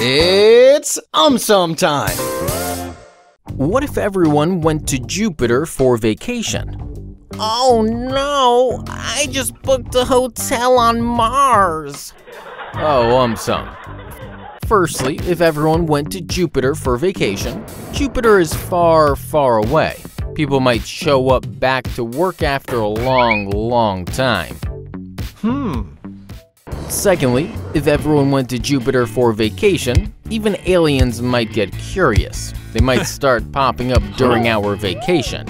It's AumSum time! What if everyone went to Jupiter for vacation? Oh no, I just booked a hotel on Mars. Oh, AumSum. Firstly, if everyone went to Jupiter for vacation, Jupiter is far, far away. People might show up back to work after a long, long time. Hmm. Secondly, if everyone went to Jupiter for vacation, even aliens might get curious. They might start popping up during our vacation.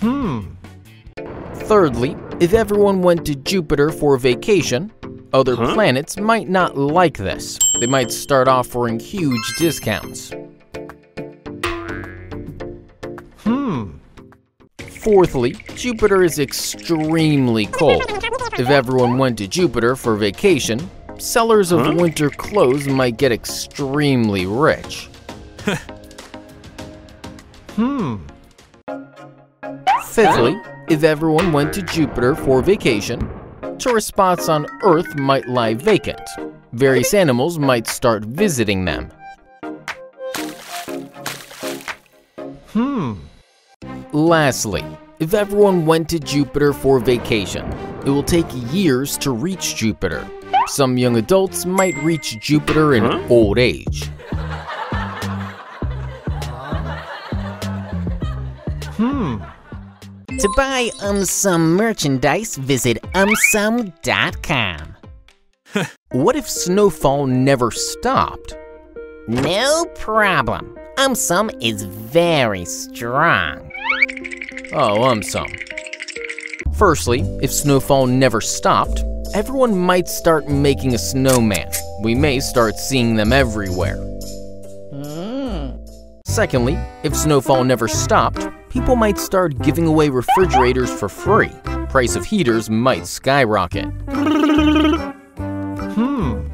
Hmm. Thirdly, if everyone went to Jupiter for vacation, other planets might not like this. They might start offering huge discounts. Hmm. Fourthly, Jupiter is extremely cold. If everyone went to Jupiter for vacation, sellers of winter clothes might get extremely rich. Hmm. Fifthly, if everyone went to Jupiter for vacation, tourist spots on Earth might lie vacant. Various animals might start visiting them. Hmm. Lastly, if everyone went to Jupiter for vacation, it will take years to reach Jupiter. Some young adults might reach Jupiter in old age. Hmm. To buy AumSum merchandise, visit aumsum.com. What if snowfall never stopped? No problem. AumSum is very strong. Oh, um, some. Firstly, if snowfall never stopped, everyone might start making a snowman. We may start seeing them everywhere. Secondly, if snowfall never stopped, people might start giving away refrigerators for free. Price of heaters might skyrocket. Hmm.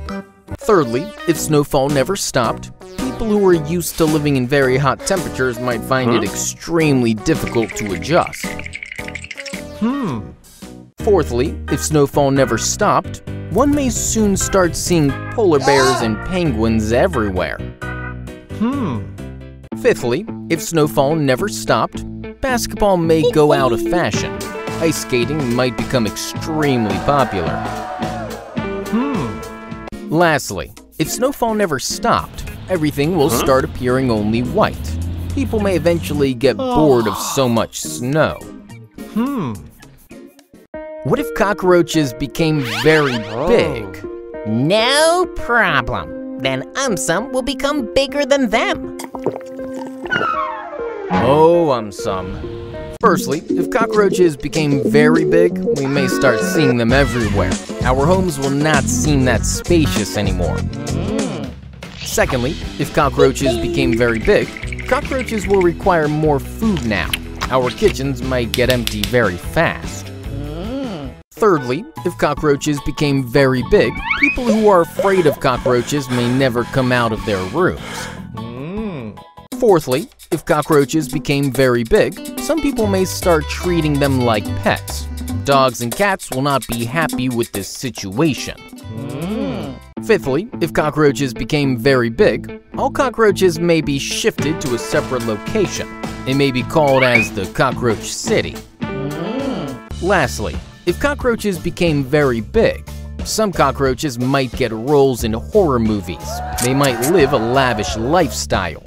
Thirdly, if snowfall never stopped, people who are used to living in very hot temperatures might find it extremely difficult to adjust. Hmm. Fourthly, if snowfall never stopped, one may soon start seeing polar bears and penguins everywhere. Hmm. Fifthly, if snowfall never stopped, basketball may go out of fashion. Ice skating might become extremely popular. Hmm. Lastly, if snowfall never stopped, everything will start appearing only white. People may eventually get bored of so much snow. Hmm. What if cockroaches became very oh. big? No problem. Then AumSum will become bigger than them. Oh, AumSum. Firstly, if cockroaches became very big, we may start seeing them everywhere. Our homes will not seem that spacious anymore. Secondly, if cockroaches became very big, cockroaches will require more food now. Our kitchens might get empty very fast. Thirdly, if cockroaches became very big, people who are afraid of cockroaches may never come out of their rooms. Hmm. Fourthly, if cockroaches became very big, some people may start treating them like pets. Dogs and cats will not be happy with this situation. Fifthly, if cockroaches became very big, all cockroaches may be shifted to a separate location. It may be called as the Cockroach City. Lastly, if cockroaches became very big, some cockroaches might get roles in horror movies. They might live a lavish lifestyle.